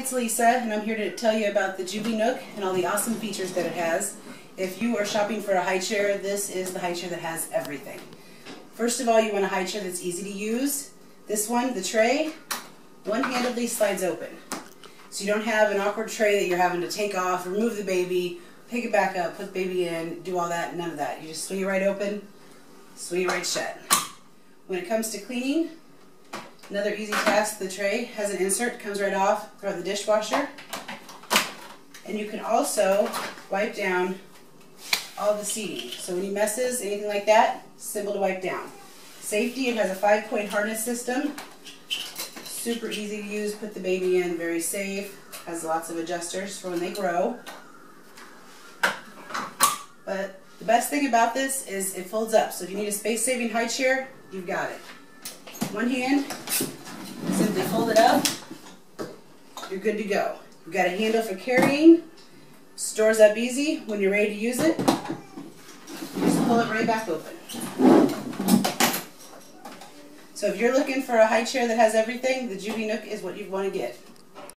it's Lisa, and I'm here to tell you about the Joovy Nook and all the awesome features that it has. If you are shopping for a high chair, this is the high chair that has everything. First of all, you want a high chair that's easy to use. This one, the tray, one-handedly slides open. So you don't have an awkward tray that you're having to take off, remove the baby, pick it back up, put the baby in, do all that, none of that. You just swing it right open, swing it right shut. When it comes to cleaning, Another easy task, the tray has an insert, comes right off, throw the dishwasher. And you can also wipe down all the seating. So any messes, anything like that, simple to wipe down. Safety, it has a five-point harness system. Super easy to use, put the baby in, very safe. Has lots of adjusters for when they grow. But the best thing about this is it folds up. So if you need a space-saving high chair, you've got it. One hand, simply fold it up, you're good to go. You've got a handle for carrying, stores up easy. When you're ready to use it, just pull it right back open. So if you're looking for a high chair that has everything, the Joovy Nook is what you want to get.